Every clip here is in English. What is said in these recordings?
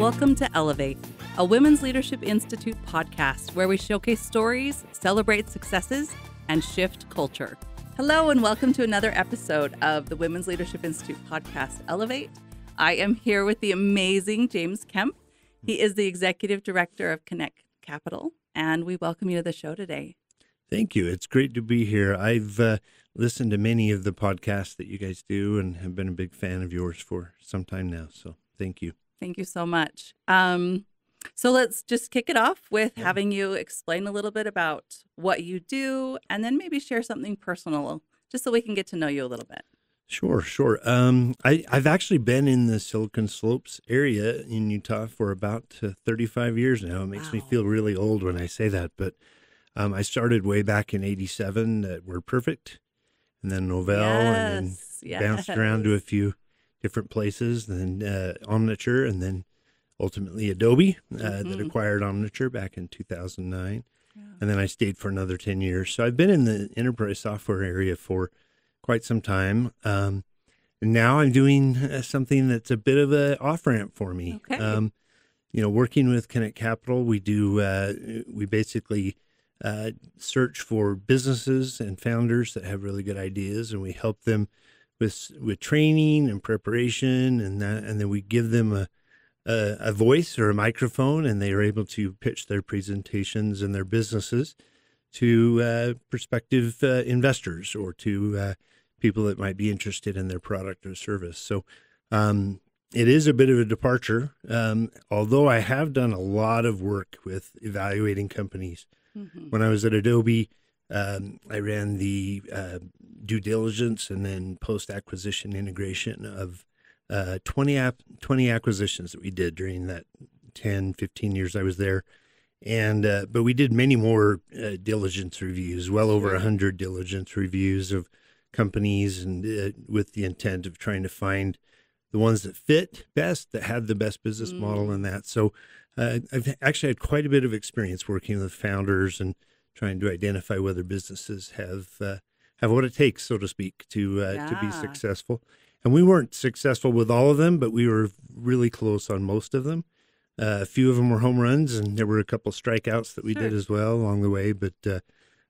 Welcome to Elevate, a Women's Leadership Institute podcast where we showcase stories, celebrate successes, and shift culture. Hello, and welcome to another episode of the Women's Leadership Institute podcast, Elevate. I am here with the amazing James Kemp. He is the executive director of Connect Capital, and we welcome you to the show today. Thank you. It's great to be here. I've uh, listened to many of the podcasts that you guys do and have been a big fan of yours for some time now. So thank you. Thank you so much. Um, so let's just kick it off with yeah. having you explain a little bit about what you do and then maybe share something personal just so we can get to know you a little bit. Sure, sure. Um, I, have actually been in the Silicon Slopes area in Utah for about uh, 35 years now. It makes wow. me feel really old when I say that, but um, I started way back in 87 at WordPerfect and then Novell yes, and then yes. bounced around to a few different places, then uh, Omniture, and then ultimately Adobe uh, mm-hmm. that acquired Omniture back in 2009. Yeah. And then I stayed for another 10 years. So I've been in the enterprise software area for quite some time. Um, and now I'm doing uh, something that's a bit of an off ramp for me. Okay. Um, you know, working with Connect Capital, we do, uh, we basically uh, search for businesses and founders that have really good ideas and we help them with with training and preparation, and that, and then we give them a, a, a voice or a microphone, and they are able to pitch their presentations and their businesses to uh, prospective uh, investors or to uh, people that might be interested in their product or service. So um, it is a bit of a departure, um, although I have done a lot of work with evaluating companies. Mm-hmm. When I was at Adobe, um, I ran the uh, due diligence and then post acquisition integration of uh, 20, app, 20 acquisitions that we did during that 10, 15 years I was there. And, uh, but we did many more uh, diligence reviews, well over 100 diligence reviews of companies and uh, with the intent of trying to find the ones that fit best, that had the best business mm. model and that. So uh, I've actually had quite a bit of experience working with founders and trying to identify whether businesses have uh, have what it takes, so to speak, to uh, yeah. to be successful. And we weren't successful with all of them, but we were really close on most of them. Uh, a few of them were home runs, and there were a couple strikeouts that we sure. did as well along the way. But uh,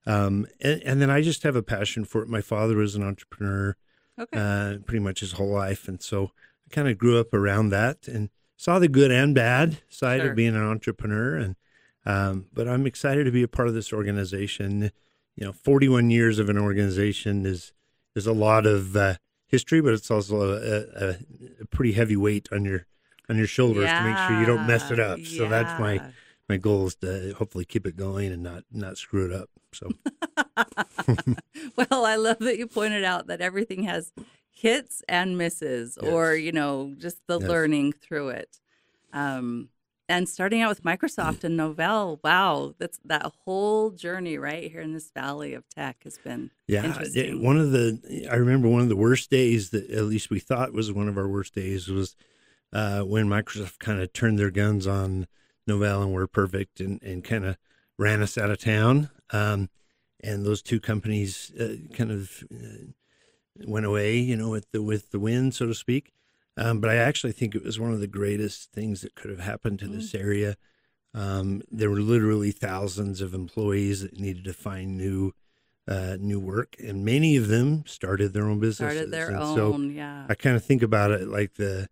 um, and, and, then I just have a passion for it. My father was an entrepreneur, okay. uh, pretty much his whole life, and so I kind of grew up around that and saw the good and bad side sure. of being an entrepreneur. And um, but I'm excited to be a part of this organization you know, 41 years of an organization is is a lot of uh, history, but it's also a, a, a, pretty heavy weight on your on your shoulders yeah. to make sure you don't mess it up. Yeah. So that's my my goal is to hopefully keep it going and not not screw it up. So, well, I love that you pointed out that everything has hits and misses, yes. or you know, just the yes. learning through it. Um, and starting out with Microsoft and Novell, wow, that's that whole journey right here in this valley of tech has been yeah. One of the I remember one of the worst days that at least we thought was one of our worst days was uh, when Microsoft kind of turned their guns on Novell and WordPerfect and and kind of ran us out of town. Um, and those two companies uh, kind of uh, went away, you know, with the with the wind, so to speak. Um, but I actually think it was one of the greatest things that could have happened to this mm. area. Um, there were literally thousands of employees that needed to find new uh, new work, and many of them started their own businesses. Started their and own, so yeah. I kind of think about it like the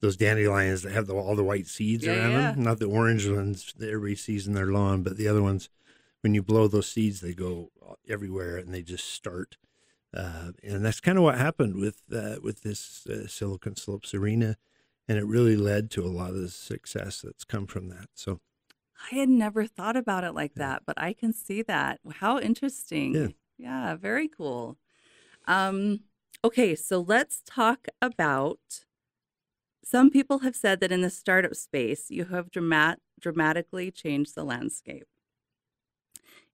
those dandelions that have the, all the white seeds yeah, around yeah. them, not the orange ones that everybody sees in their lawn, but the other ones. When you blow those seeds, they go everywhere and they just start uh, and that's kind of what happened with uh, with this uh, Silicon Slopes arena, and it really led to a lot of the success that's come from that. So, I had never thought about it like yeah. that, but I can see that. How interesting! Yeah, yeah very cool. Um, okay, so let's talk about. Some people have said that in the startup space, you have dramat- dramatically changed the landscape.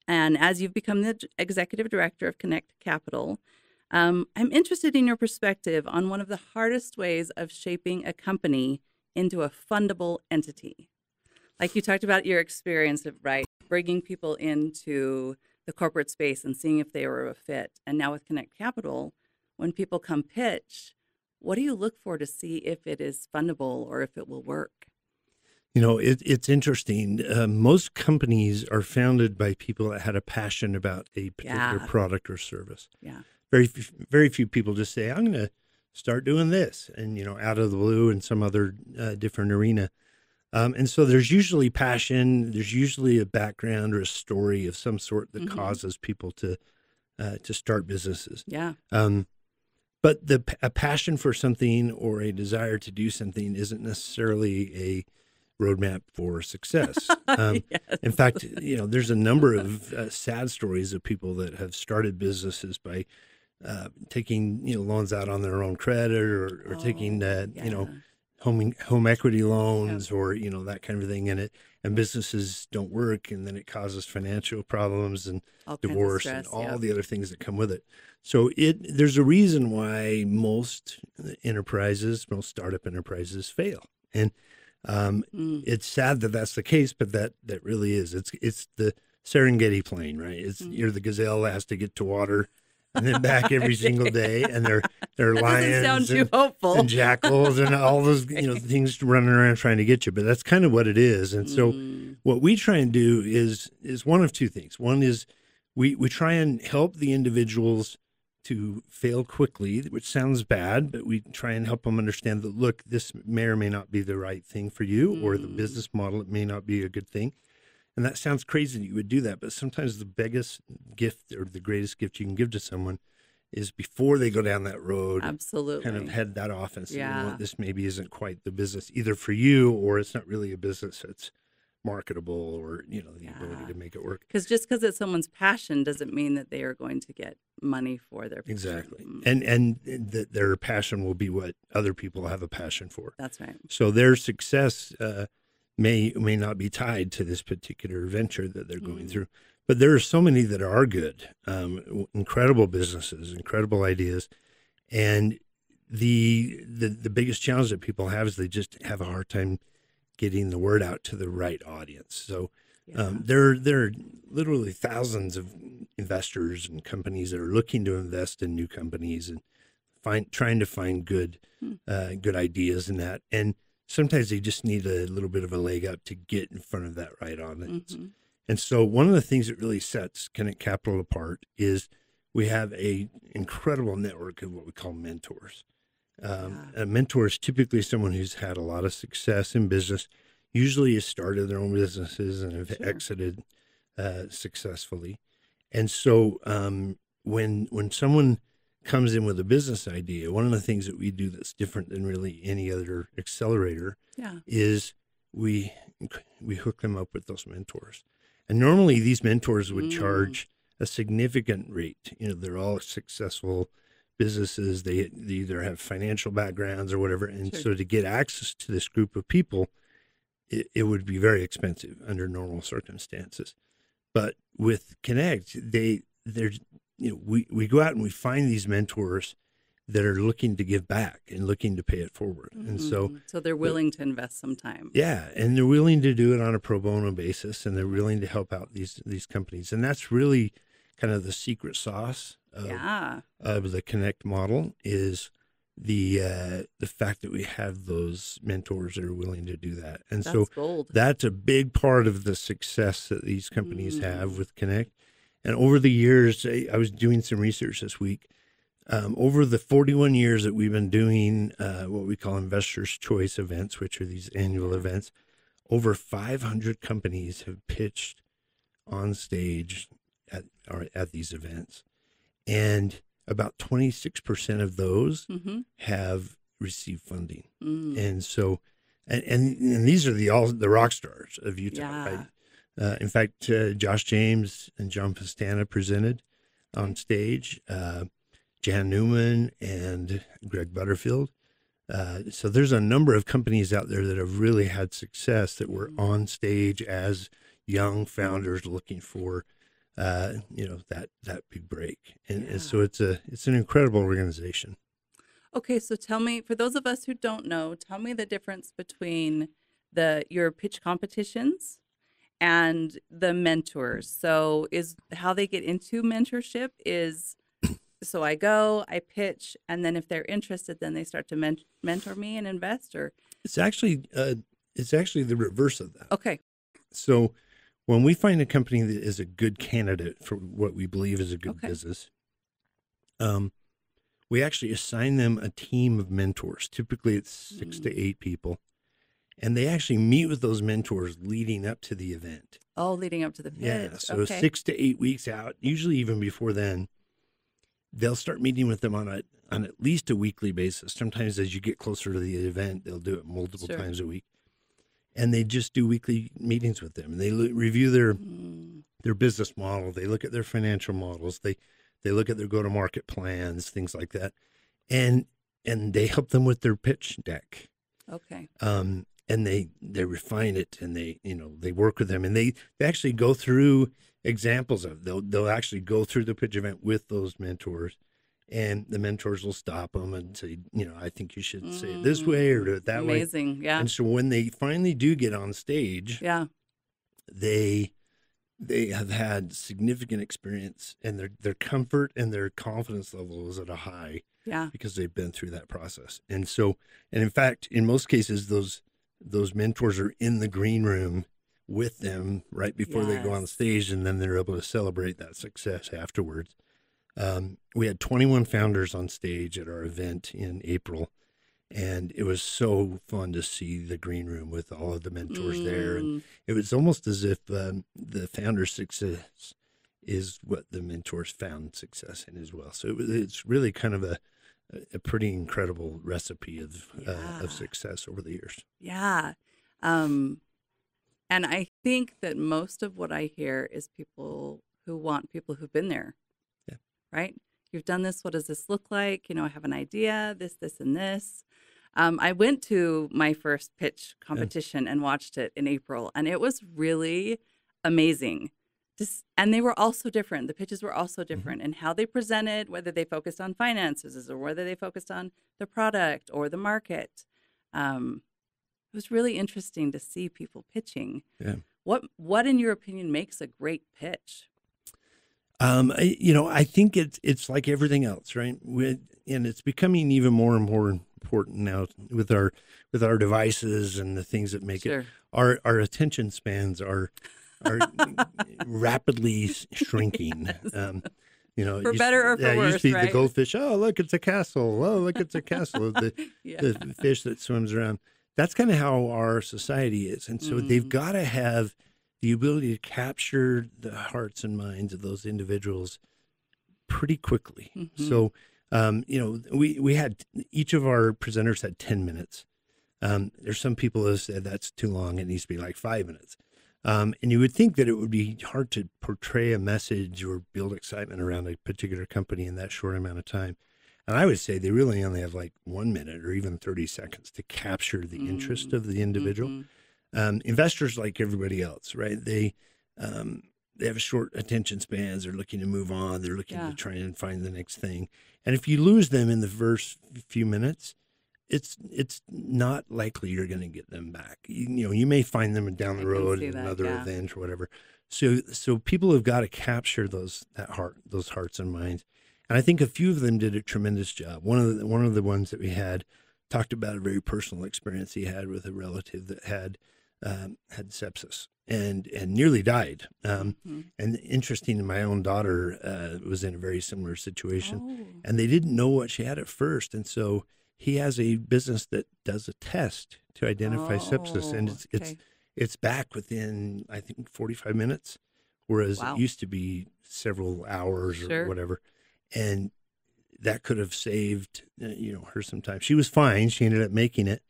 And as you've become the executive director of Connect Capital, um, I'm interested in your perspective on one of the hardest ways of shaping a company into a fundable entity. Like you talked about your experience of, right, bringing people into the corporate space and seeing if they were a fit. And now with Connect Capital, when people come pitch, what do you look for to see if it is fundable or if it will work? You know, it, it's interesting. Uh, most companies are founded by people that had a passion about a particular Yeah. product or service. Yeah. Very, f- very few people just say, "I'm going to start doing this," and you know, out of the blue in some other uh, different arena. Um, and so there's usually passion. There's usually a background or a story of some sort that Mhm. causes people to uh, to start businesses. Yeah. Um, but the a passion for something or a desire to do something isn't necessarily a roadmap for success. Um, yes. in fact, you know, there's a number of uh, sad stories of people that have started businesses by uh, taking you know loans out on their own credit or, or taking Oh, uh, you know home home equity loans or you know that kind of thing in it and businesses don't work and then it causes financial problems and All divorce and all yeah. the other things that come with it so it there's a reason why most enterprises most startup enterprises fail and um, Mm. it's sad that that's the case but that that really is it's it's the Serengeti plain right it's Mm. you're the gazelle that has to get to water and then back every single day and they're they're lions sound and- too hopeful. and jackals and all those you know things running around trying to get you but that's kind of what it is and so Mm. what we try and do is is one of two things one is we we try and help the individuals to fail quickly which sounds bad but we try and help them understand that look this may or may not be the right thing for you or the Mm. business model it may not be a good thing and that sounds crazy that you would do that but sometimes the biggest gift or the greatest gift you can give to someone is before they go down that road Absolutely. kind of head that off and say, you know Yeah. what, this maybe isn't quite the business either for you or it's not really a business that's marketable or, you know, the ability to make it work. Because just because it's someone's passion doesn't mean that they are going to get money for their passion. Exactly. Mm, And and that their passion will be what other people have a passion for. That's right. So their success uh, may may not be tied to this particular venture that they're going Mm. through. But there are so many that are good, um, incredible businesses, incredible ideas, and the, the the biggest challenge that people have is they just have a hard time getting the word out to the right audience. So Yeah. um, there there are literally thousands of investors and companies that are looking to invest in new companies and find trying to find good Hmm. uh, good ideas in that. And sometimes they just need a little bit of a leg up to get in front of that right audience. Mhm. And so one of the things that really sets Connect Capital apart is we have a incredible network of what we call mentors. Um, A mentor is typically someone who's had a lot of success in business, usually has started their own businesses and have Sure. exited uh, successfully. And so um, when when someone comes in with a business idea, one of the things that we do that's different than really any other accelerator Yeah. is we we hook them up with those mentors. And normally these mentors would Mm. charge a significant rate. You know, they're all successful businesses. They, they either have financial backgrounds or whatever. And Sure. so to get access to this group of people, it, it would be very expensive under normal circumstances. But with Connect, they there's you know we, we go out and we find these mentors that are looking to give back and looking to pay it forward. And so Mhm. so they're willing to invest some time. yeah, and they're willing to do it on a pro bono basis, and they're willing to help out these these companies, and that's really kind of the secret sauce of, Yeah. of the Connect model is the uh, the fact that we have those mentors that are willing to do that, and That's so gold. that's a big part of the success that these companies have Mm. with Connect. And over the years, I, was doing some research this week. Um, over the 41 years that we've been doing uh, what we call investors' choice events, which are these annual events, over 500 companies have pitched on stage at at these events, and about 26% of those hmm have received funding. Mm. And so, and, and and these are the all the rock stars of Utah. Yeah. right? Uh, in fact, uh, Josh James and John Pestana presented on stage. Uh, Jan Newman and Greg Butterfield. Uh, so there's a number of companies out there that have really had success that were Mhm. on stage as young founders looking for, uh, you know, that that big break. And, and so it's a it's an incredible organization. Okay, so tell me, for those of us who don't know, tell me the difference between the your pitch competitions and the mentors. So is how they get into mentorship is so I go, I pitch, and then if they're interested, then they start to men- mentor me and invest or It's actually uh, it's actually the reverse of that. Okay. So when we find a company that is a good candidate for what we believe is a good Okay. business, um, we actually assign them a team of mentors. Typically, it's six to Mm. eight people, and they actually meet with those mentors leading up to the event. Oh, leading up to the pitch. Yeah, so okay. six to eight weeks out, usually even before then, they'll start meeting with them on a on at least a weekly basis. Sometimes as you get closer to the event, they'll do it multiple Sure. times a week, and they just do weekly meetings with them. And they lo- review their Mm, their business model. They look at their financial models. They they look at their go to market plans, things like that, and and they help them with their pitch deck okay. um, and they they refine it and they you know they work with them and they, they actually go through examples of they'll they'll actually go through the pitch event with those mentors and the mentors will stop them and say you know I think you should say it this way or do mm, it that way Amazing. Yeah. and so when they finally do get on stage Yeah. they they have had significant experience and their their comfort and their confidence level is at a high Yeah. because they've been through that process. And so, and in fact, in most cases, those those mentors are in the green room with them right before they go on stage, and then they're able to celebrate that success afterwards. Um, we had 21 founders on stage at our event in April, and it was so fun to see the green room with all of the mentors there. And Mm, it was almost as if um, the founder's success is what the mentors found success in as well. So it was, it's really kind of a a pretty incredible recipe of uh, of success over the years. yeah. Um, and I think that most of what I hear is people who want people who've been there. Yeah. Right? You've done this. What does this look like? You know, I have an idea, this, this, and this. Um, I went to my first pitch competition and watched it in April, and it was really amazing. Just, and they were all so different. The pitches were also different in how they presented, whether they focused on finances or whether they focused on the product or the market. Um, it was really interesting to see people pitching. Yeah. What what in your opinion makes a great pitch? Um, I, you know, I think it's it's like everything else, right? And it's becoming even more and more important now with our with our devices and the things that make it our our attention spans are are rapidly shrinking. Um, you know, For used- better or for yeah, it used worse, to be right? the goldfish. Oh, look, it's a castle. Oh, look, it's a castle. The, Yeah. the fish that swims around. That's kind of how our society is, and so they've Mm. got to have the ability to capture the hearts and minds of those individuals pretty quickly. Mhm. So, um, you know, we we had each of our presenters had ten minutes. Um, there's some people who said that's too long. It needs to be like five minutes. Um, and you would think that it would be hard to portray a message or build excitement around a particular company in that short amount of time. And I would say they really only have like one minute or even 30 seconds to capture the interest Mm. of the individual. Mhm. Um, investors, like everybody else, right? They um, they have a short attention spans. They're looking to move on. They're looking Yeah. to try and find the next thing. And if you lose them in the first few minutes, it's it's not likely you're going to get them back. You, you know, you may find them down the road at another yeah. event or whatever. So so people have got to capture those that heart those hearts and minds. And I think a few of them did a tremendous job. One of the one of the ones that we had talked about a very personal experience he had with a relative that had um, had sepsis and and nearly died. Um, Mhm. and interesting, my own daughter uh, was in a very similar situation Oh, and they didn't know what she had at first and so he has a business that does a test to identify sepsis and Oh, it's it's okay. it's back within i think 45 minutes whereas Wow. it used to be several hours Sure. or whatever and that could have saved uh, you know her some time she was fine she ended up making it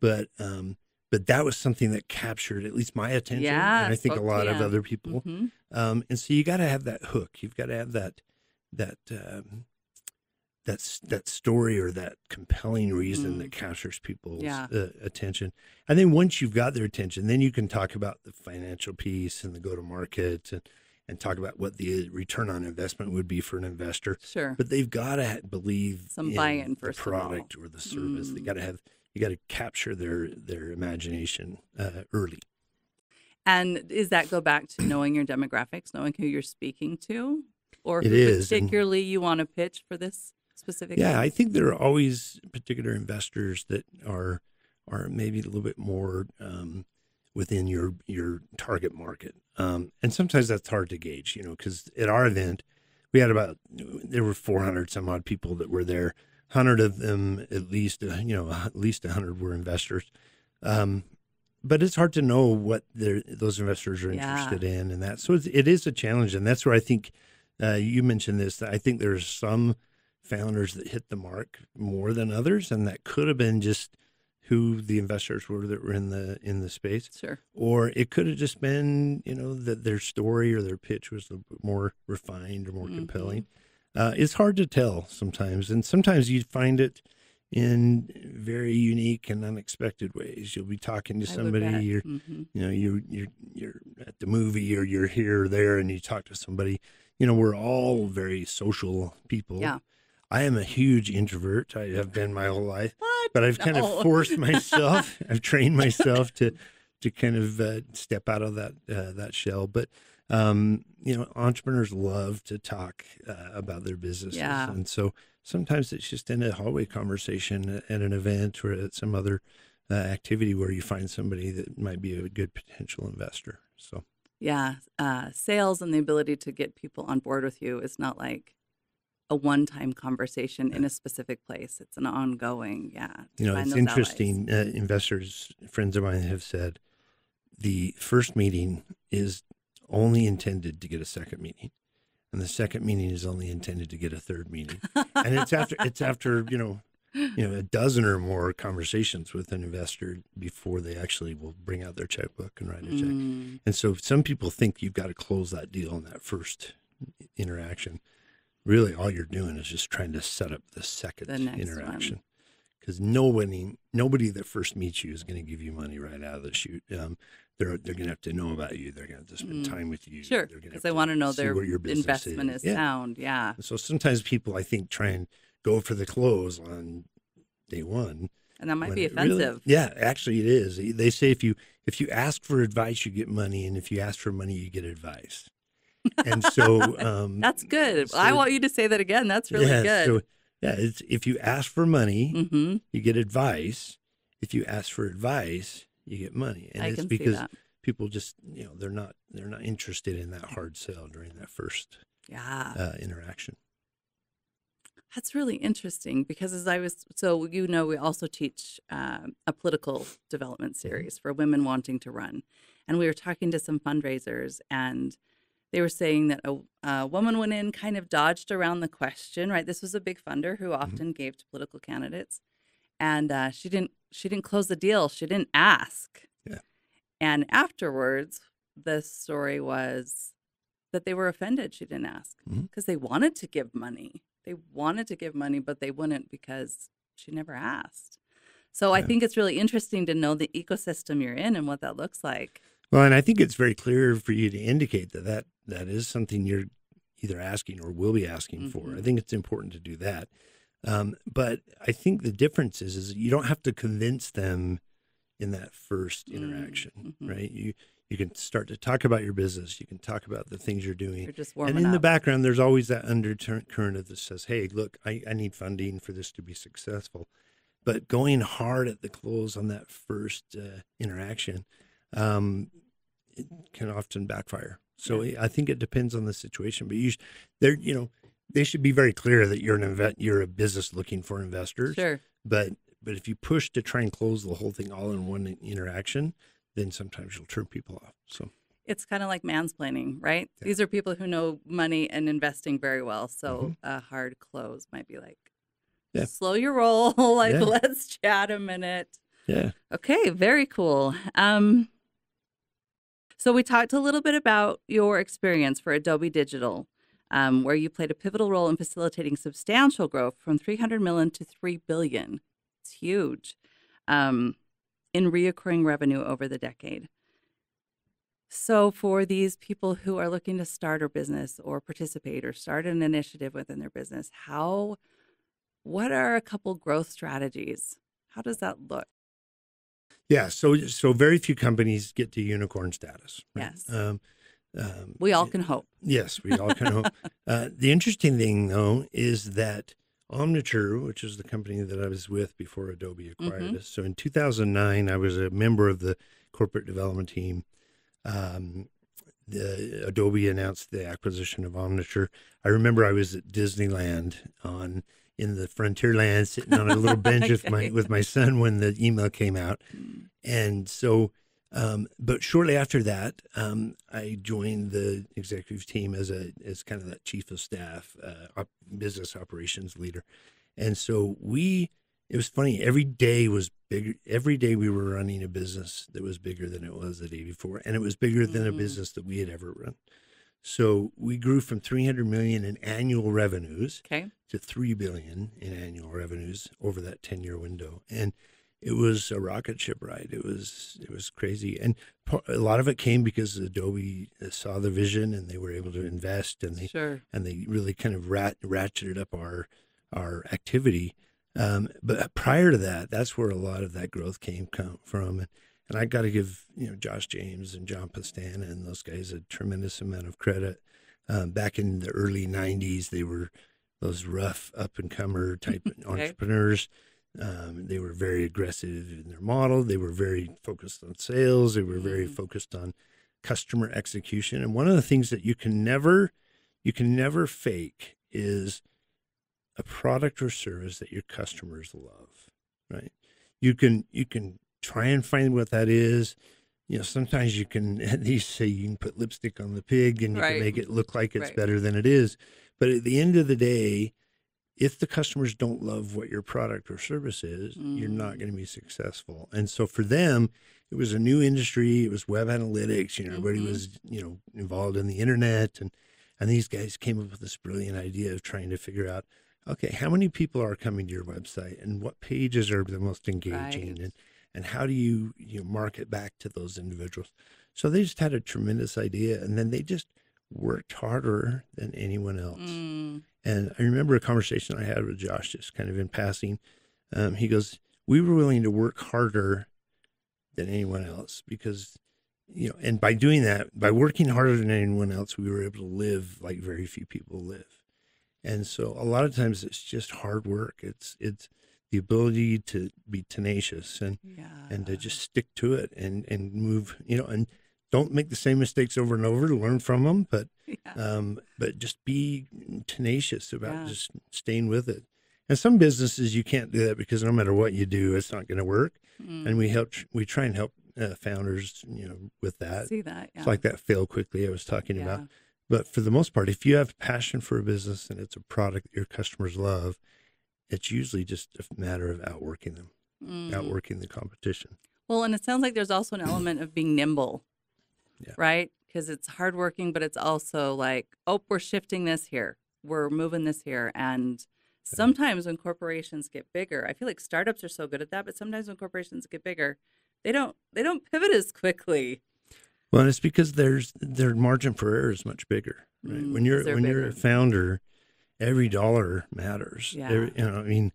but um but that was something that captured at least my attention Yeah, and i think a to lot of other people Mhm. um, and so you got to have that hook. You've got to have that that um, that's that story or that compelling reason Mhm. that captures people's Yeah. uh, attention. And then once you've got their attention, then you can talk about the financial piece and the go to market and and talk about what the return on investment would be for an investor. Sure. But they've got to believe Some in buy-in for the product or the service. They Mm. got to have you got to capture their their imagination uh, early. And does that go back to knowing your demographics, knowing who you're speaking to, or It who is, and- particularly you want to pitch for this specific? Yeah, thing? I think there are always particular investors that are are maybe a little bit more um, within your your target market. Um, and sometimes that's hard to gauge, you know, because at our event, we had about there were 400 some odd people that were there. 100 of them, at least, uh, you know, at least a 100 were investors. Um, but it's hard to know what those investors are interested yeah. in, and that. So it's, it is a challenge, and that's where I think uh, you mentioned this. I think there's some founders that hit the mark more than others, and that could have been just who the investors were that were in the in the space. Sure. Or it could have just been, you know, that their story or their pitch was a bit more refined or more mm-hmm. compelling. Uh, it's hard to tell sometimes, and sometimes you find it in very unique and unexpected ways. You'll be talking to somebody, you're, mm-hmm. you know, you you're you're at the movie or you're here or there, and you talk to somebody. You know, we're all very social people. Yeah. I am a huge introvert. I have been my whole life, what? but I've kind no. of forced myself. I've trained myself to to kind of uh, step out of that uh, that shell. But um, you know, entrepreneurs love to talk uh, about their businesses, yeah. and so sometimes it's just in a hallway conversation at an event or at some other uh, activity where you find somebody that might be a good potential investor. So. Yeah, uh, sales and the ability to get people on board with you is not like a one-time conversation in a specific place. It's an ongoing, yeah. You know, it's interesting. Uh, investors, friends of mine, have said the first meeting is only intended to get a second meeting, and the second meeting is only intended to get a third meeting. and it's after it's after you know, you know, a dozen or more conversations with an investor before they actually will bring out their checkbook and write a check. Mm. And so some people think you've got to close that deal in that first interaction really all you're doing is just trying to set up the second the interaction because nobody nobody that first meets you is going to give you money right out of the chute um, they're they're going to have to know about you they're going to spend mm. time with you sure because they want to know their investment is, is yeah. sound yeah so sometimes people i think try and go for the close on day one and that might be offensive really, yeah actually it is they say if you if you ask for advice you get money and if you ask for money you get advice and so um, that's good. So, I want you to say that again. That's really yeah, good. So, yeah, it's if you ask for money, mm-hmm. you get advice. If you ask for advice, you get money, and I it's because people just you know they're not they're not interested in that hard sell during that first yeah uh, interaction. That's really interesting because as I was so you know we also teach uh, a political development mm-hmm. series for women wanting to run, and we were talking to some fundraisers and they were saying that a, a, woman went in, kind of dodged around the question. Right, this was a big funder who mm-hmm. often mm-hmm. gave to political candidates, and uh, she didn't she didn't close the deal. She didn't ask. Yeah. And afterwards, the story was that they were offended she didn't ask because mm-hmm. they wanted to give money. They wanted to give money, but they wouldn't because she never asked. So yeah. I think it's really interesting to know the ecosystem you're in and what that looks like. Well, and I think it's very clear for you to indicate that that, that is something you're either asking or will be asking mm-hmm. for. I mm-hmm. think it's important to do that. Um, but I think the difference is, is you don't have to convince them in that first interaction, mm-hmm. right? You you can start to talk about your business. You can talk about the things you're doing. You're just and in up. the background, there's always that undercurrent that says, "Hey, look, I, I need funding for this to be successful." But going hard at the close on that first uh, interaction, um, it can often backfire. So yeah. I think it depends on the situation. But you, there, you know, they should be very clear that you're an invest, you're a business looking for investors. Sure. But but if you push to try and close the whole thing all in one interaction, then sometimes you'll turn people off. So it's kind of like mansplaining, right? Yeah. These are people who know money and investing very well. So mm-hmm. a hard close might be like, yeah. slow your roll. like, yeah. let's chat a minute. Yeah. Okay. Very cool. Um, so we talked a little bit about your experience for Adobe Digital, um, where you played a pivotal role in facilitating substantial growth from 300 million to 3 billion. It's huge um, in reoccurring revenue over the decade. So, for these people who are looking to start a business or participate or start an initiative within their business, how, what are a couple growth strategies? How does that look? Yeah, so so very few companies get to unicorn status. Right? Yes. Um, um, we all can hope. Yes, we all can hope. Uh, the interesting thing, though, is that Omniture, which is the company that I was with before Adobe acquired mm-hmm. us. So in 2009, I was a member of the corporate development team. Um, the, Adobe announced the acquisition of Omniture. I remember I was at Disneyland on in the Frontierland, sitting on a little bench okay. with my with my son when the email came out, mm. and so. Um, but shortly after that, um, I joined the executive team as a as kind of that chief of staff, uh, op- business operations leader, and so we it was funny. Every day was bigger. Every day we were running a business that was bigger than it was the day before, and it was bigger than a mm. business that we had ever run. So we grew from 300 million in annual revenues okay. to 3 billion in annual revenues over that 10-year window. And it was a rocket ship ride. It was it was crazy, and a lot of it came because Adobe saw the vision and they were able to invest and they sure. and they really kind of rat, ratcheted up our our activity. Um, but prior to that, that's where a lot of that growth came come from. And, and I got to give you know Josh James and John Pestana and those guys a tremendous amount of credit. Um, back in the early '90s, they were those rough up and comer type okay. entrepreneurs. Um, they were very aggressive in their model. They were very focused on sales. They were very mm. focused on customer execution. And one of the things that you can never you can never fake is a product or service that your customers love, right? You can you can try and find what that is. You know, sometimes you can at least say you can put lipstick on the pig and you right. can make it look like it's right. better than it is. But at the end of the day, if the customers don't love what your product or service is, mm. you're not mm. going to be successful. And so for them, it was a new industry. It was web analytics. You know, mm-hmm. everybody was you know involved in the internet, and and these guys came up with this brilliant idea of trying to figure out okay, how many people are coming to your website and what pages are the most engaging right. and, and how do you, you know, market back to those individuals? So they just had a tremendous idea and then they just worked harder than anyone else. Mm. And I remember a conversation I had with Josh just kind of in passing. Um, he goes, We were willing to work harder than anyone else because you know, and by doing that, by working harder than anyone else, we were able to live like very few people live. And so a lot of times it's just hard work. It's it's the ability to be tenacious and yeah. and to just stick to it and and move, you know, and don't make the same mistakes over and over. To learn from them, but yeah. um, but just be tenacious about yeah. just staying with it. And some businesses you can't do that because no matter what you do, it's not going to work. Mm. And we help we try and help uh, founders, you know, with that. See that? Yeah. It's like that fail quickly I was talking about. But for the most part, if you have passion for a business and it's a product that your customers love, it's usually just a matter of outworking them, mm. outworking the competition. Well, and it sounds like there's also an element of being nimble, yeah. right? Because it's hardworking, but it's also like, oh, we're shifting this here, we're moving this here. And sometimes when corporations get bigger, I feel like startups are so good at that, but sometimes when corporations get bigger, they don't they don't pivot as quickly. Well, it's because there's their margin for error is much bigger. Right? Mm, when you're when bigger. you're a founder, every dollar matters. Yeah. Every, you know, I mean,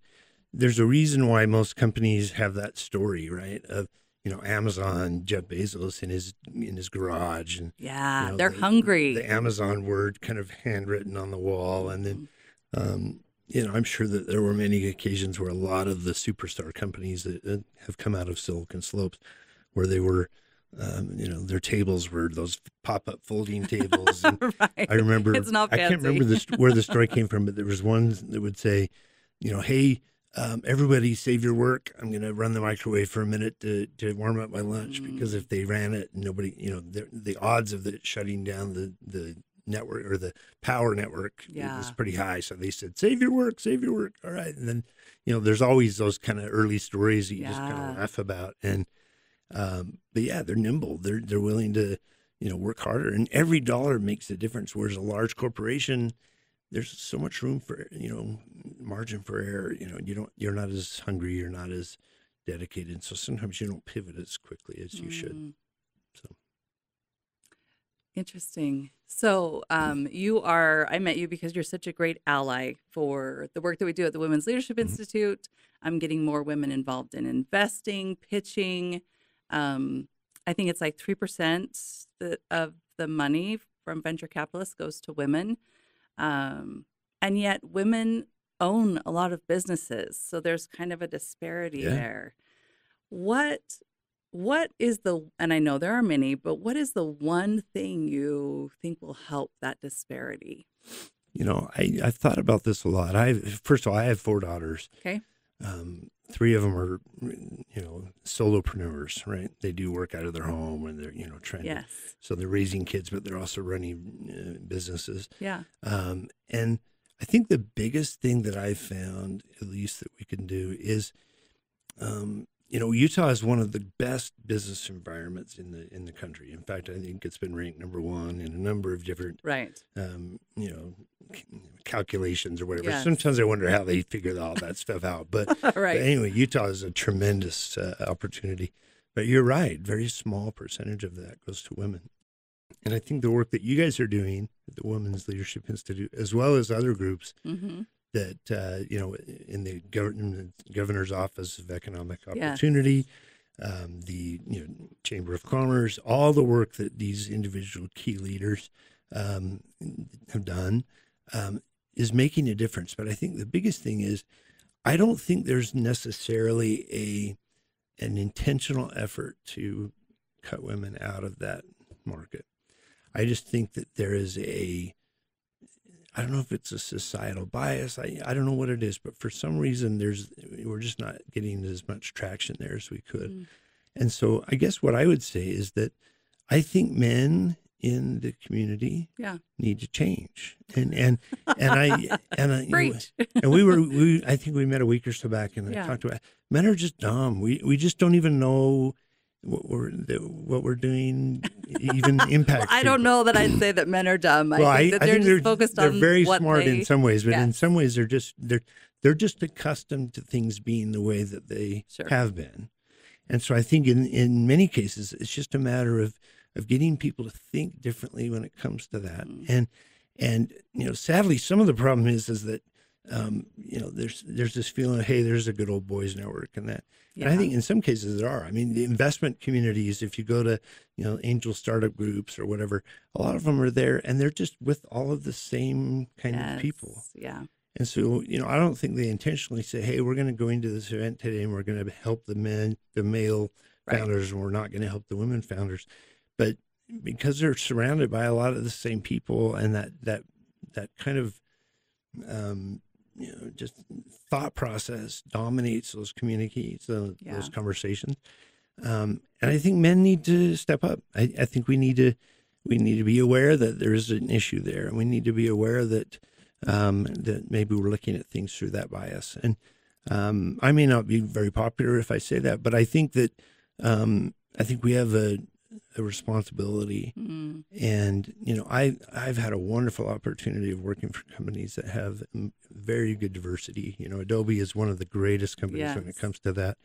there's a reason why most companies have that story, right? Of you know, Amazon, Jeff Bezos in his in his garage, and yeah, you know, they're the, hungry. The Amazon word kind of handwritten on the wall, and then, um, you know, I'm sure that there were many occasions where a lot of the superstar companies that have come out of Silicon Slopes, where they were um, you know, their tables were those pop-up folding tables. right. I remember, it's not fancy. I can't remember the, where the story came from, but there was one that would say, you know, hey, um, everybody save your work. I'm going to run the microwave for a minute to, to warm up my lunch mm. because if they ran it, nobody, you know, the, the odds of the shutting down the, the network or the power network yeah. was pretty high. So they said, save your work, save your work. All right. And then, you know, there's always those kind of early stories that you yeah. just kind of laugh about. And, um, but yeah, they're nimble. They're they're willing to you know work harder, and every dollar makes a difference. Whereas a large corporation, there's so much room for you know margin for error. You know, you don't you're not as hungry, you're not as dedicated, so sometimes you don't pivot as quickly as you mm. should. So interesting. So um, you are I met you because you're such a great ally for the work that we do at the Women's Leadership mm-hmm. Institute. I'm getting more women involved in investing, pitching um, I think it's like 3% of the money from venture capitalists goes to women. Um, and yet, women own a lot of businesses. So there's kind of a disparity yeah. there. What what is the and I know there are many, but what is the one thing you think will help that disparity? You know, I I've thought about this a lot. I first of all, I have four daughters. Okay. Um, three of them are, you know, solopreneurs, right? They do work out of their home and they're, you know, trying yes. to, so they're raising kids, but they're also running uh, businesses. Yeah. Um, and I think the biggest thing that I found, at least that we can do, is um, you know, Utah is one of the best business environments in the in the country. In fact, I think it's been ranked number one in a number of different, right? Um, you know, calculations or whatever. Yes. Sometimes I wonder how they figure all that stuff out. But, right. but, anyway, Utah is a tremendous uh, opportunity. But you're right; very small percentage of that goes to women. And I think the work that you guys are doing at the Women's Leadership Institute, as well as other groups, mm-hmm that uh, you know in the governor's office of economic opportunity, yeah. um, the you know, chamber of commerce, all the work that these individual key leaders um, have done um, is making a difference. But I think the biggest thing is, I don't think there's necessarily a an intentional effort to cut women out of that market. I just think that there is a I don't know if it's a societal bias. I, I don't know what it is, but for some reason, there's we're just not getting as much traction there as we could. Mm. And so, I guess what I would say is that I think men in the community yeah. need to change. And and and I and I and we were we I think we met a week or so back and yeah. I talked about men are just dumb. We we just don't even know what we're what we're doing even impacts. well, I don't know that I'd say that men are dumb. Well, I think that I, they're I think they're, focused they're on very smart they, in some ways, but yes. in some ways they're just they're they're just accustomed to things being the way that they sure. have been. And so I think in in many cases it's just a matter of of getting people to think differently when it comes to that. Mm. And and you know, sadly some of the problem is is that um, you know, there's there's this feeling of hey, there's a good old boys network and that. Yeah. And I think in some cases there are. I mean, the investment communities, if you go to, you know, angel startup groups or whatever, a lot of them are there and they're just with all of the same kind yes. of people. Yeah. And so, you know, I don't think they intentionally say, hey, we're going to go into this event today and we're going to help the men, the male right. founders, and we're not going to help the women founders. But because they're surrounded by a lot of the same people and that, that, that kind of, um, you know, just thought process dominates those communicates those, yeah. those conversations. Um, and I think men need to step up. I, I, think we need to we need to be aware that there is an issue there, and we need to be aware that um, that maybe we're looking at things through that bias. And um, I may not be very popular if I say that, but I think that um, I think we have a a responsibility. Mm. And you know, I I've had a wonderful opportunity of working for companies that have very good diversity. You know, Adobe is one of the greatest companies yes. when it comes to that.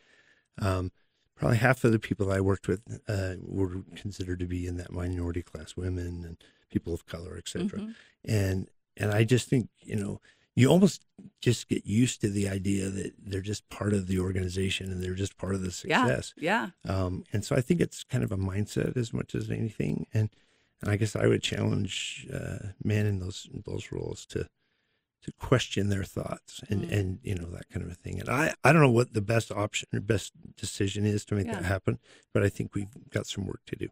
Um, probably half of the people I worked with uh, were considered to be in that minority class, women and people of color, etc. Mm-hmm. And and I just think you know you almost just get used to the idea that they're just part of the organization and they're just part of the success. Yeah. yeah. Um, and so I think it's kind of a mindset as much as anything. And, and I guess I would challenge uh, men in those those roles to to question their thoughts and, mm. and you know that kind of a thing. And I, I don't know what the best option or best decision is to make yeah. that happen, but I think we've got some work to do.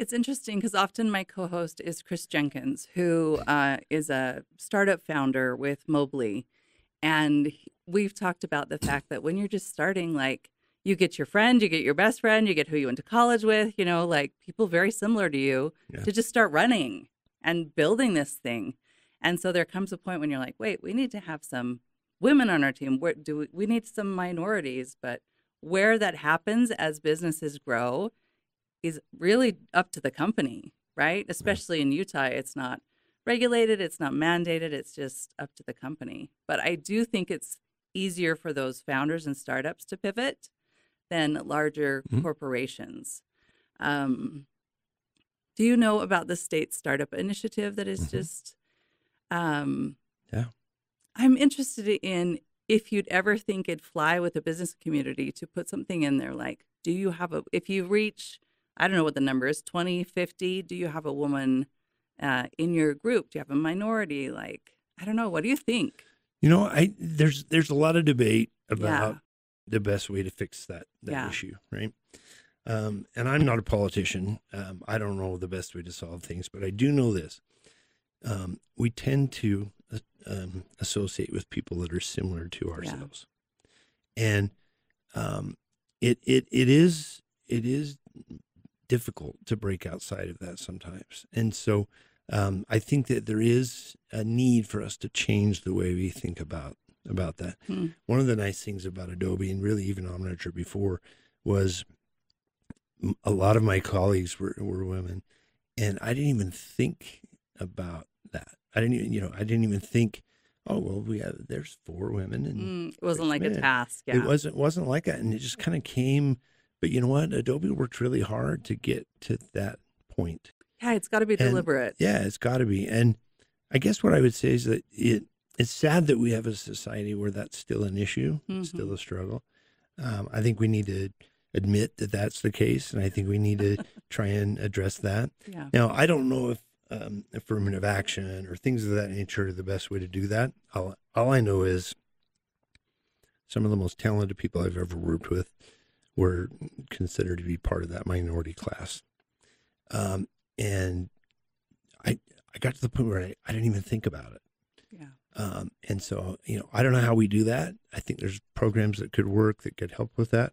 It's interesting because often my co host is Chris Jenkins, who uh, is a startup founder with Mobly. And we've talked about the fact that when you're just starting, like you get your friend, you get your best friend, you get who you went to college with, you know, like people very similar to you yeah. to just start running and building this thing. And so there comes a point when you're like, wait, we need to have some women on our team. Where do we, we need some minorities? But where that happens as businesses grow is really up to the company, right? Especially in Utah, it's not regulated, it's not mandated, it's just up to the company. But I do think it's easier for those founders and startups to pivot than larger mm-hmm. corporations. Um, do you know about the state startup initiative that is mm-hmm. just? Um, yeah. I'm interested in if you'd ever think it'd fly with the business community to put something in there like, do you have a, if you reach I don't know what the number is, 20, 50? Do you have a woman uh, in your group? Do you have a minority? Like, I don't know. What do you think? You know, I there's there's a lot of debate about Yeah. the best way to fix that that Yeah. issue, right? Um, and I'm not a politician. Um, I don't know the best way to solve things, but I do know this: um, we tend to uh, um, associate with people that are similar to ourselves, and um, it it it is it is difficult to break outside of that sometimes, and so um, I think that there is a need for us to change the way we think about about that. Hmm. One of the nice things about Adobe, and really even Omniture before, was a lot of my colleagues were were women, and I didn't even think about that. I didn't even, you know, I didn't even think, oh well, we have there's four women, and Mm, it wasn't like a task. Yeah. it wasn't wasn't like that, and it just kind of came. But you know what? Adobe worked really hard to get to that point. yeah, it's got to be and- deliberate. Yeah, it's got to be. And I guess what I would say is that it it's sad that we have a society where that's still an issue, it's still a struggle. Um, I think we need to admit that that's the case, and I think we need to try and address that. Yeah. Now, I don't know if um, affirmative action or things of that nature are the best way to do that. All, all I know is some of the most talented people I've ever worked with were considered to be part of that minority class. Um, and I, I got to the point where I, I didn't even think about it. Yeah. Um, and so, you know, I don't know how we do that. I think there's programs that could work that could help with that.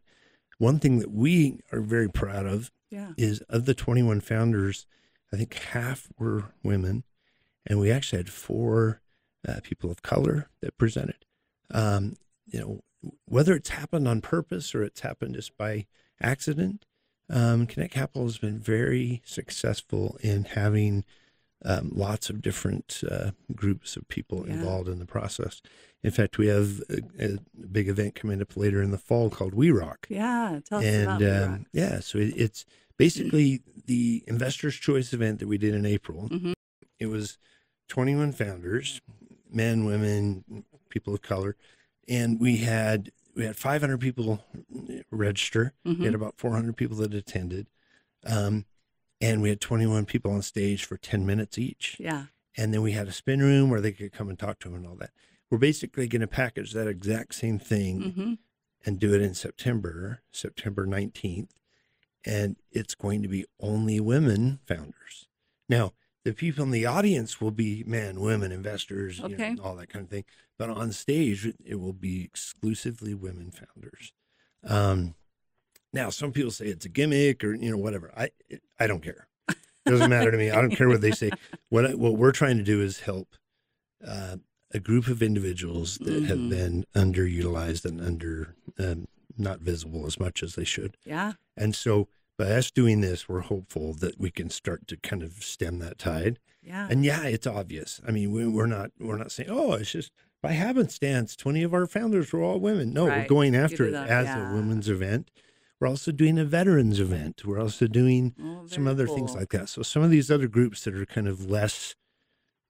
One thing that we are very proud of Yeah. is of the 21 founders, I think half were women, and we actually had four uh, people of color that presented. Um, you know, whether it's happened on purpose or it's happened just by accident, um, Kinect Capital has been very successful in having um, lots of different uh, groups of people Yeah. involved in the process. In fact, we have a, a big event coming up later in the fall called We Rock Yeah. Tell us and about We um, Rock. yeah, so it, it's basically the Investors Choice event that we did in April. Mhm. It was 21 founders, men, women, people of color, and we had we had 500 people register. We Mhm. had about 400 people that attended, um, and we had 21 people on stage for 10 minutes each Yeah. and then we had a spin room where they could come and talk to them and all that. We're basically going to package that exact same thing hmm and do it in September, September 19th. And it's going to be only women founders. Now, the people in the audience will be men, women, investors, you know, all that kind of thing. But on stage, it- will be exclusively women founders. Um, now, some people say it's a gimmick or you know whatever. I I don't care. It Doesn't matter to me. I don't care what they say. What I, what we're trying to do is help uh, a group of individuals that have Mhm. been underutilized and under um, not visible as much as they should. Yeah. And so, by us doing this, we're hopeful that we can start to kind of stem that tide. Yeah. And yeah, it's obvious. I mean, we, we're not we're not saying, oh, it's just by happenstance. Twenty of our founders were all women. No, we're going after do it that, as yeah. a women's event. We're also doing a veterans event. We're also doing Oh, some other things like that. So some of these other groups that are kind of less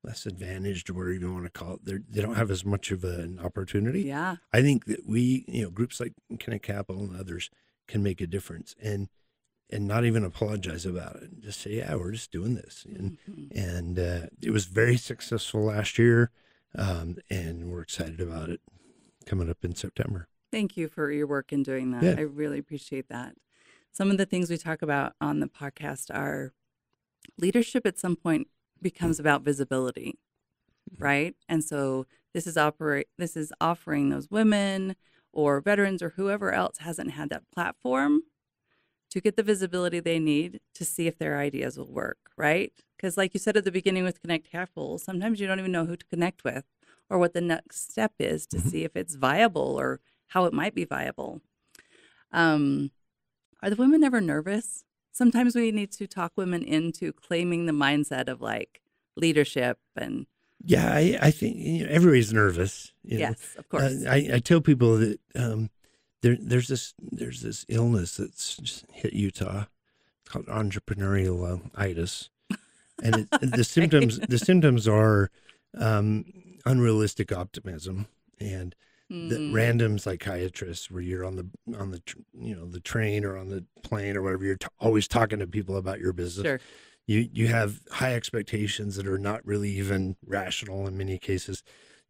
less advantaged, or whatever you want to call it, they're- they don't have as much of an opportunity. Yeah. I think that we, you know, groups like Kinect Capital and others can make a difference and and not even apologize about it. Just say, yeah, we're just doing this. And Mhm. and uh, it was very successful last year, um, and we're excited about it coming up in September. Thank you for your work in doing that. Yeah. I really appreciate that. Some of the things we talk about on the podcast are leadership at some point becomes about visibility, Mm-hmm. right? And so this is operate this is offering those women or veterans or whoever else hasn't had that platform to get the visibility they need to see if their ideas will work, right? Because like you said at the beginning with Kinect Capital, sometimes you don't even know who to connect with or what the next step is to Mhm. see if it's viable or how it might be viable. Um, are the women ever nervous? Sometimes we need to talk women into claiming the mindset of like leadership and Yeah, I, I think you know, everybody's nervous. You know. yes, of Uh, course. I, I tell people that um, there, there's this there's this illness that's just hit Utah called entrepreneurial itis, and it, the symptoms the symptoms are um, unrealistic optimism and the Mm, random psychiatrists where you're on the on the you know the train or on the plane or whatever you're t- always talking to people about your business. Sure. you you have high expectations that are not really even rational in many cases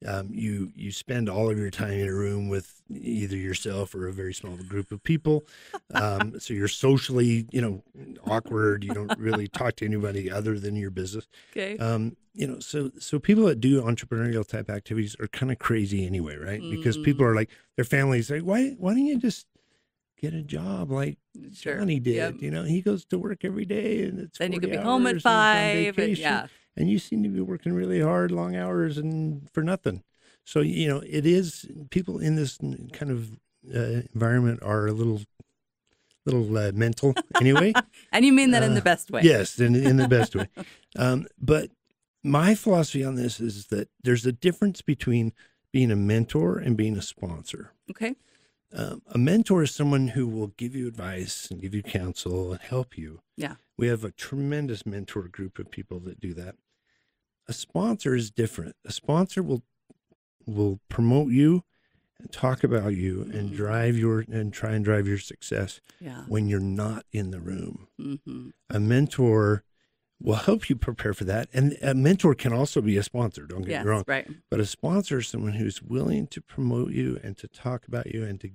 Um, you you spend all of your time in a room with either yourself or a very small group of people. Um, so you're socially, you know, awkward. You don't really talk to anybody other than your business. Okay. Um, you know, so so people that do entrepreneurial type activities are kind of crazy anyway, right? Because people Mm. are like their families like, why why don't you just get a job like Sure. Johnny did? Yep. You know, he goes to work every day and it's Then you could 40 be home at and he's on five. And, yeah. And you seem to be working really hard, long hours, and for nothing. So you know, it is people in this kind of uh, environment are a little, little uh, mental anyway. And you mean that in the Uh, best way. Yes, in in the best way. Um, but my philosophy on this is that there's a difference between being a mentor and being a sponsor. Okay. Um, a mentor is someone who will give you advice and give you counsel and help you. Yeah. We have a tremendous mentor group of people that do that. A sponsor is different. A sponsor will will promote you and talk about you and Mhm. drive your and try and drive your success Yeah. when you're not in the room. hmm A mentor will help you prepare for that. And a mentor can also be a sponsor, don't get Yes. me wrong. Right. But a sponsor is someone who's willing to promote you and to talk about you and to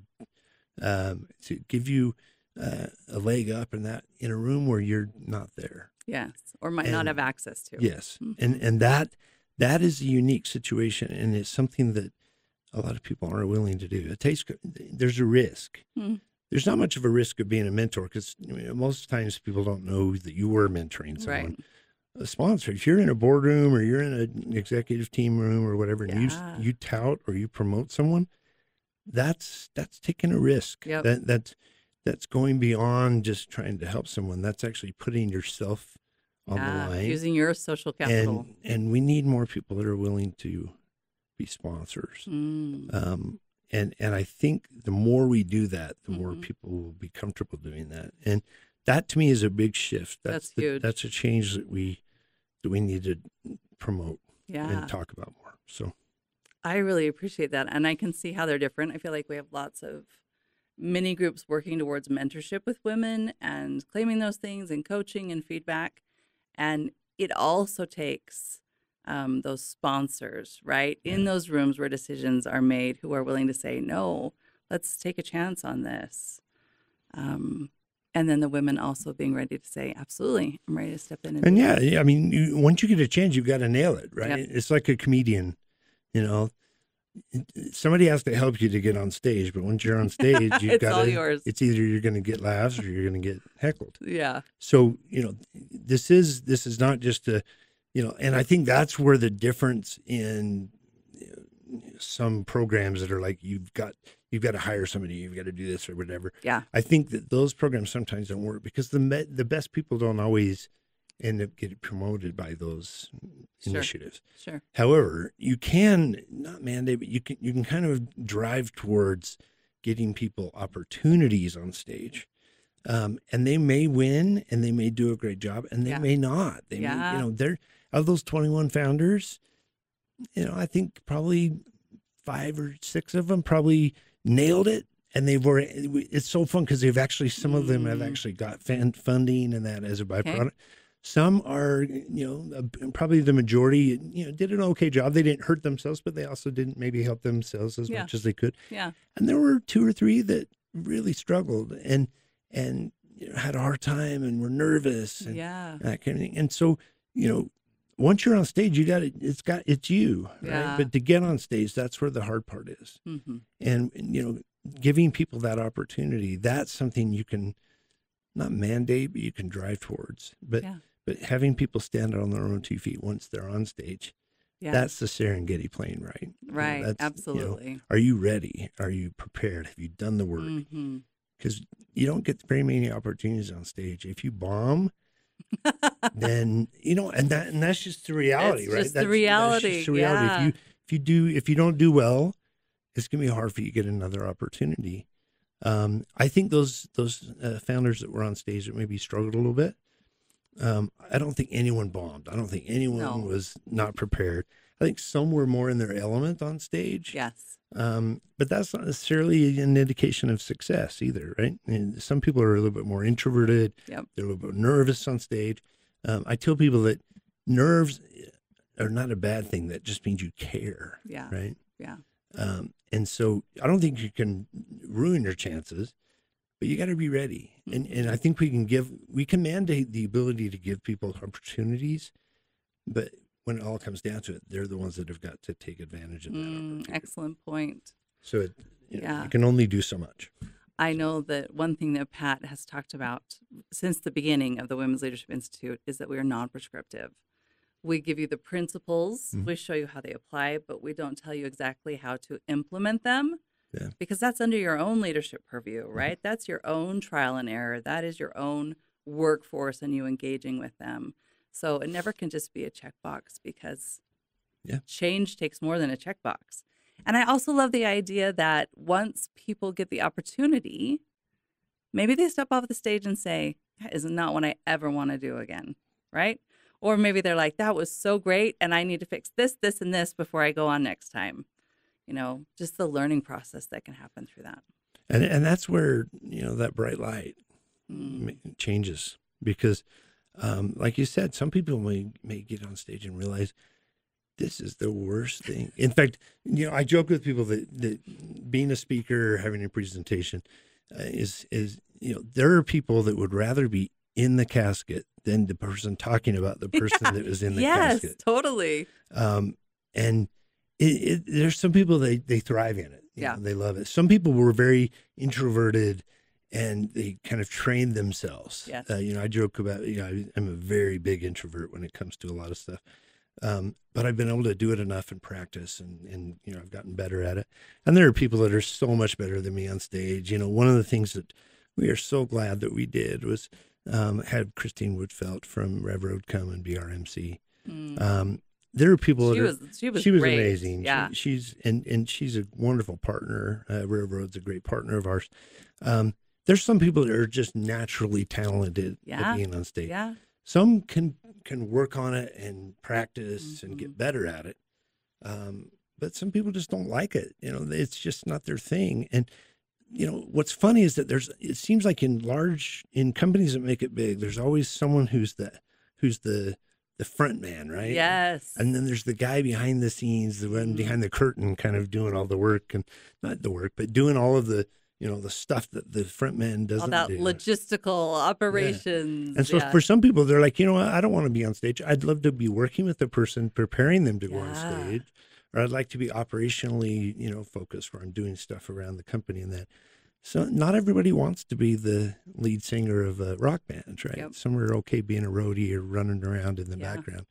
um, to give you uh, a leg up in that in a room where you're not there. Yes. Or might not have access to. Yes, Mhm. and and that that is a unique situation, and it's something that a lot of people aren't willing to do. It takes there's a risk. Hmm. There's not much of a risk of being a mentor because most times people don't know that you were mentoring someone. Right. A sponsor, if you're in a boardroom or you're in an executive team room or whatever, and Yeah. you you tout or you promote someone, that's that's taking a risk. Yep. That that's that's going beyond just trying to help someone. That's actually putting yourself on the line. Using your social capital. and and we need more people that are willing to be sponsors. Mm. Um, and and I think the more we do that, the more Mhm. people will be comfortable doing that. And that to me is a big shift. That's the- huge. That's a change that we that we need to promote yeah. and talk about more. So I really appreciate that. And I can see how they're different. I feel like we have lots of mini groups working towards mentorship with women and claiming those things and coaching and feedback. And it also takes um, those sponsors, right? In those rooms where decisions are made who are willing to say, no, let's take a chance on this. Um, and then the women also being ready to say, absolutely, I'm ready to step in. And, and yeah, yeah, I mean, you, once you get a chance, you've got to nail it, right? Yep. It's like a comedian, you know. Somebody has to help you to get on stage, but once you're on stage, you've It's got all to. yours. It's either you're going to get laughs or you're going to get heckled. Yeah. so you know this is this is not just a you know and i think that's where the difference in some programs that are like you've got you've got to hire somebody you've got to do this or whatever Yeah. i think that those programs sometimes don't work because the the best people don't always end up getting promoted by those Sure. initiatives Sure. However, you can not mandate, but you can you can kind of drive towards getting people opportunities on stage, um, and they may win and they may do a great job, and they Yeah. may not. They may, you know, they're of those twenty one founders. You know, I think probably five or six of them probably nailed it. And they've already, it's so fun because they've actually, some of them have Mm. actually got fan funding and that as a byproduct. Some are, you know, probably the majority, you know, did an okay job. They didn't hurt themselves, but they also didn't maybe help themselves as Yeah. much as they could. Yeah. And there were two or three that really struggled and and you know, had a hard time and were nervous and Yeah. that kind of thing. And so, you know, once you're on stage, you got it. It's got it's you, right? Yeah. But to get on stage, that's where the hard part is. hmm And you know, giving people that opportunity, that's something you can not mandate, but you can drive towards. But Yeah. But having people stand on their own two feet once they're on stage, Yeah. that's the Serengeti plain, right? You know, right. you know, Absolutely. are you ready? Are you prepared? Have you done the work? Because you don't get very many opportunities on stage. If you bomb, then you know, and that and that's just the reality, It's right? just the That's- reality, just the reality. yeah. If you if you do if you don't do well, it's gonna be hard for you to get another opportunity. Um, I think those those uh, founders that were on stage that maybe struggled a little bit. Um, I don't think anyone bombed. I don't think anyone No. was not prepared. I think some were more in their element on stage. Yes. Um, but that's not necessarily an indication of success either, right? And some people are a little bit more introverted. Yep. They're a little bit nervous on stage. Um, I tell people that nerves are not a bad thing. That just means you care. Yeah. Right. Yeah. Um, and so I don't think you can ruin your chances, but you got to be ready. Mm-hmm. And and I think we can give we can mandate the ability to give people opportunities, but when it all comes down to it, they're the ones that have got to take advantage of that. Mm, excellent point. So it, you, know, Yeah. you can only do so much. I know that one thing that Pat has talked about since the beginning of the Women's Leadership Institute is that we are non prescriptive. We give you the principles, Mhm. we show you how they apply, but we don't tell you exactly how to implement them Yeah. because that's under your own leadership purview, mm-hmm. right? That's your own trial and error. That is your own workforce and you engaging with them. So it never can just be a checkbox because Yeah. change takes more than a checkbox. And I also love the idea that once people get the opportunity, maybe they step off the stage and say, that is not what I ever want to do again, right? Or maybe they're like, that was so great and I need to fix this, this, and this before I go on next time. You know, just the learning process that can happen through that. And and that's where you know that bright light Mm. changes because, um, like you said, some people may may get on stage and realize this is the worst thing. In fact, you know, I joke with people that that being a speaker or having a presentation uh, is is you know there are people that would rather be in the casket than the person talking about the person that was in the yes, casket. totally. Um, and it, it, there's some people they they thrive in it. you Yeah. know, they love it. Some people were very introverted, and they kind of trained themselves. Yes. Uh, you know, I joke about you know I, I'm a very big introvert when it comes to a lot of stuff. Um, but I've been able to do it enough in practice, and and you know I've gotten better at it. And there are people that are so much better than me on stage. You know, one of the things that we are so glad that we did was um, had Christine Woodfelt from RevRoad come and be our MC. Mm. Um, there are people she that are, was she was she was great. amazing. She- Yeah. she's and and she's a wonderful partner. Uh, RevRoad's a great partner of ours. Um, there's some people that are just naturally talented Yeah. at being on stage. yeah. Some can can work on it and practice and Mhm. get better at it. Um, but some people just don't like it. You know, it's just not their thing. And you know what's funny is that there's it seems like in large in companies that make it big, there's always someone who's the who's the the front man, right? Yes. And then there's the guy behind the scenes, the one Mhm. behind the curtain, kind of doing all the work and not the work, but doing all of the, you know, the stuff that the front man doesn't all that do. logistical operations. and so yeah. for some people, they're like, you know what, I don't want to be on stage. I'd love to be working with the person, preparing them to go on stage. Or I'd like to be operationally, you know, focused where I'm doing stuff around the company and that. So not everybody wants to be the lead singer of a rock band, right? Yep. Some are okay being a roadie or running around in the Yeah. background.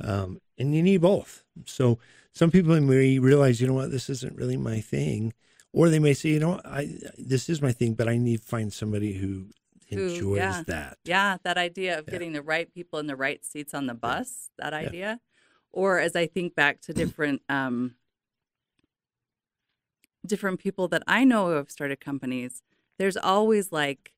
Um, and you need both. So some people may realize, you know what, this isn't really my thing. Or they may say, you know what, I this is my thing, but I need to find somebody who Who- enjoys yeah. that. Yeah, that idea of Yeah. getting the right people in the right seats on the bus, that idea. Or as I think back to different um different people that I know who have started companies, there's always like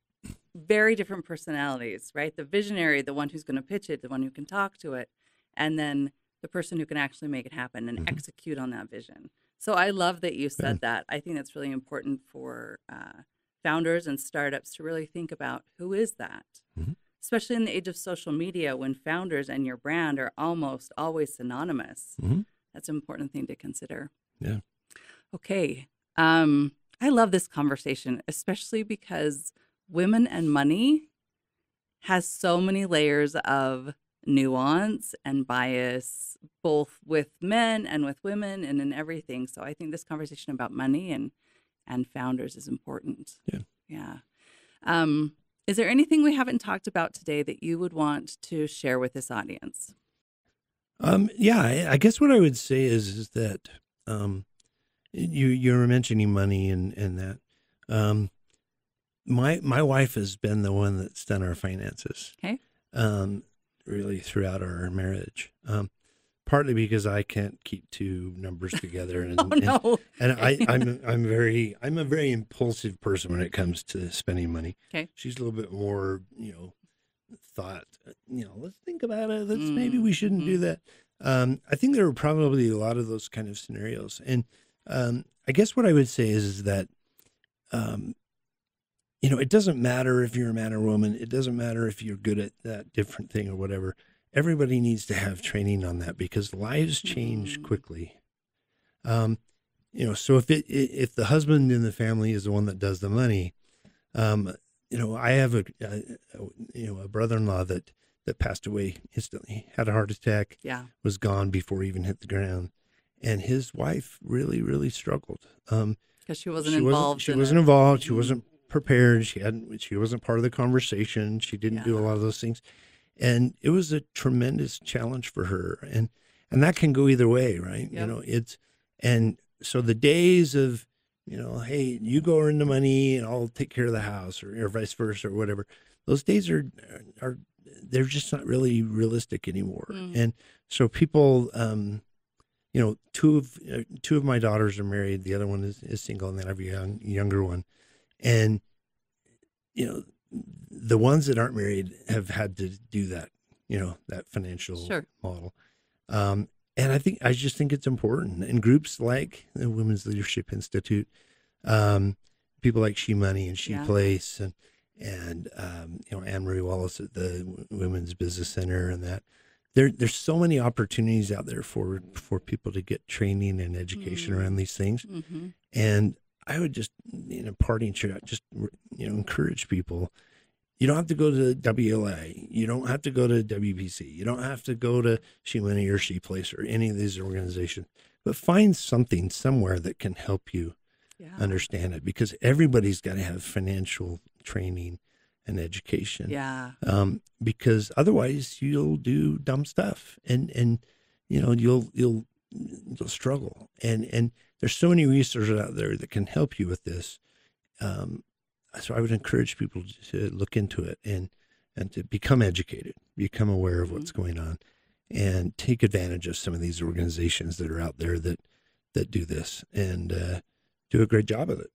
very different personalities, right? The visionary, the one who's going to pitch it, the one who can talk to it, and then the person who can actually make it happen and Mhm. execute on that vision. So I love that you said that. I think that's really important for uh, founders and startups to really think about who is that, Mhm. especially in the age of social media when founders and your brand are almost always synonymous. Mhm. That's an important thing to consider. Yeah. Okay. Um, I love this conversation, especially because women and money has so many layers of nuance and bias, both with men and with women and in everything. So I think this conversation about money and and founders is important. Yeah. Yeah. Um, is there anything we haven't talked about today that you would want to share with this audience? Um, yeah, I, I guess what I would say is is that um, you you were mentioning money and and that um, my my wife has been the one that's done our finances. Okay. Um, really throughout our marriage. Um, partly because I can't keep two numbers together, and oh no. and, and I I'm I'm very I'm a very impulsive person when it comes to spending money. Okay. She's a little bit more you know thought you know let's think about it let's maybe Mm, we shouldn't do mhm. that um, i think there are probably a lot of those kind of scenarios and um, i guess what i would say is, is that um, you know it doesn't matter if you're a man or woman it doesn't matter if you're good at that different thing or whatever everybody needs to have training on that because lives change Mm. quickly. Um, you know, so if it if the husband in the family is the one that does the money, um, you know, I have a, a, a you know a brother-in-law that that passed away instantly, had a heart attack, Yeah. was gone before he even hit the ground, and his wife really really struggled. Um, Because she wasn't she involved. Wasn't, she wasn't it. involved. She Mhm. wasn't prepared. She hadn't. She wasn't part of the conversation. She didn't do a lot of those things, and it was a tremendous challenge for her. And and that can go either way, right? You know, it's and so the days of you know, hey, you go earn the money and I'll take care of the house, or, or vice versa, or whatever. Those days are are they're just not really realistic anymore. Mm. And so people, um, you know, two of uh, two of my daughters are married. The other one is, is single, and then I have a young younger one. And you know, the ones that aren't married have had to do that. You know, that financial Sure. model. Um, and I think I just think it's important. And groups like the Women's Leadership Institute, um, people like She Money and She Yeah. Place, and and um, you know Anne Marie Wallace at the Women's Business Center, and that there there's so many opportunities out there for for people to get training and education Mm. around these things. hmm And I would just, in a parting shot, just you know encourage people. You don't have to go to WLA. You don't have to go to WBC. You don't have to go to She Money or She Place or any of these organizations. But find something somewhere that can help you Yeah. understand it because everybody's got to have financial training and education. Yeah. um, because otherwise you'll do dumb stuff and and you know you'll you'll you'll struggle. And and there's so many resources out there that can help you with this. Um, so I would encourage people to look into it and and to become educated become aware of what's going on and take advantage of some of these organizations that are out there that that do this and uh, do a great job of it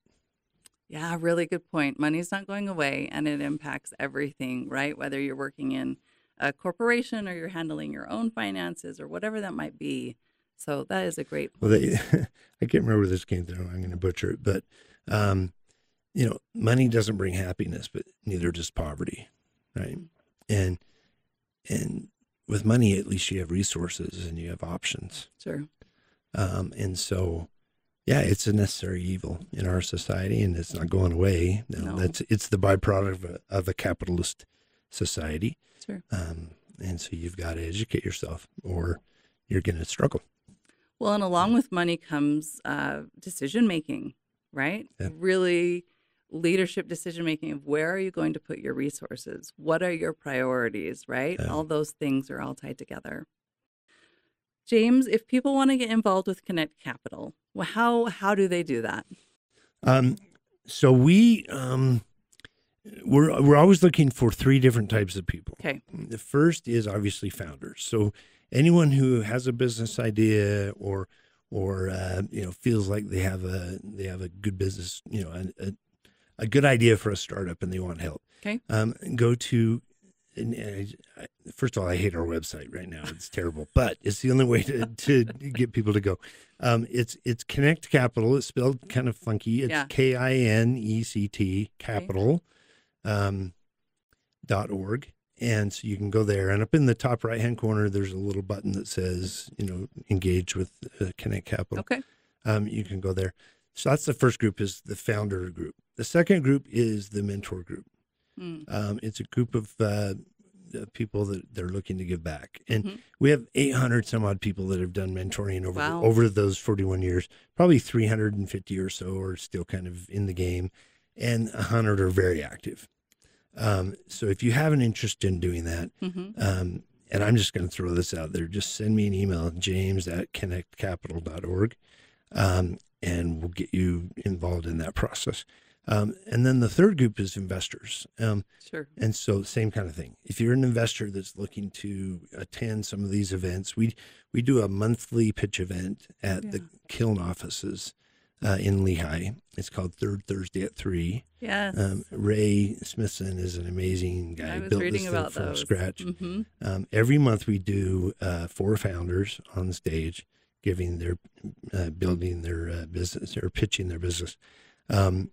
Yeah, really good point. Money's not going away and it impacts everything, right? Whether you're working in a corporation or you're handling your own finances or whatever that might be. So that is a great Well, they, I can't remember where this came from. I'm going to butcher it, but um, you know, money doesn't bring happiness, but neither does poverty, right? And and with money, at least you have resources and you have options. Sure. Um, and so, yeah, it's a necessary evil in our society, and it's not going away. No. That's it's the byproduct of a, of a capitalist society, Sure. um, and so you've got to educate yourself, or you're going to struggle. Well, and along with money comes uh, decision making, right? Yeah. Really leadership decision making of where are you going to put your resources? What are your priorities, right? Yeah. All those things are all tied together. James, if people want to get involved with Kinect Capital, well, how how do they do that? Um, so we um, we're we're always looking for three different types of people. Okay. The first is obviously founders. So anyone who has a business idea or or uh, you know feels like they have a they have a good business you know a, a, a good idea for a startup and they want help. Okay. Um, go to. And, and I, I, first of all, I hate our website right now. It's terrible, but it's the only way to, to get people to go. Um, it's it's Kinect Capital. It's spelled kind of funky. It's Yeah. K I N E C T Capital um, dot org, and so you can go there. And up in the top right hand corner, there's a little button that says you know engage with uh, Kinect Capital. Okay. Um, you can go there. So that's the first group is the founder group. The second group is the mentor group. Mm. Um, it's a group of uh, uh, people that they're looking to give back, and Mhm. we have 800 some odd people that have done mentoring over Wow. over those 41 years. Probably 350 or so are still kind of in the game, and 100 are very active. Um, so if you have an interest in doing that, hmm um, and I'm just going to throw this out there, just send me an email, james at kinectcapital.org, um, and we'll get you involved in that process. Um, and then the third group is investors. Um, Sure. and so same kind of thing. If you're an investor that's looking to attend some of these events, we we do a monthly pitch event at the Kiln offices uh, in Lehi. It's called Third Thursday at Three. Yes. Um, Ray Smithson is an amazing guy. I was Built reading this thing about from those. scratch. hmm Um, every month we do uh, four founders on stage giving their uh, building their uh, business or pitching their business. Um,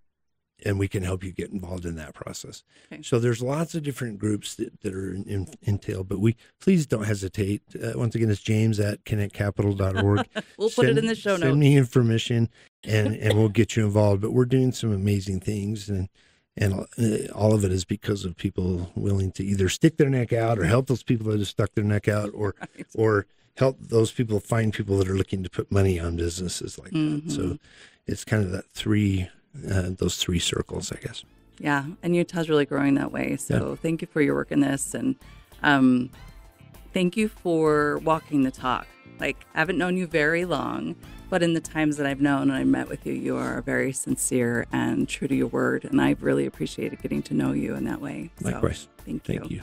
and we can help you get involved in that process. Okay. So there's lots of different groups that, that are in, in, entailed, but we please don't hesitate. Uh, once again, it's James at kinectcapital.org. we'll send, put it in the show notes. Send me information and, and we'll get you involved. But we're doing some amazing things and and uh, all of it is because of people willing to either stick their neck out or help those people that have stuck their neck out or right. or help those people find people that are looking to put money on businesses like mm-hmm. that. So it's kind of that three uh, those three circles, I guess. Yeah, and Utah's really growing that way. So yeah. thank you for your work in this, and um, thank you for walking the talk. Like I haven't known you very long, but in the times that I've known and I met with you, you are very sincere and true to your word, and I've really appreciated getting to know you in that way. Likewise. So, thank you. Thank you.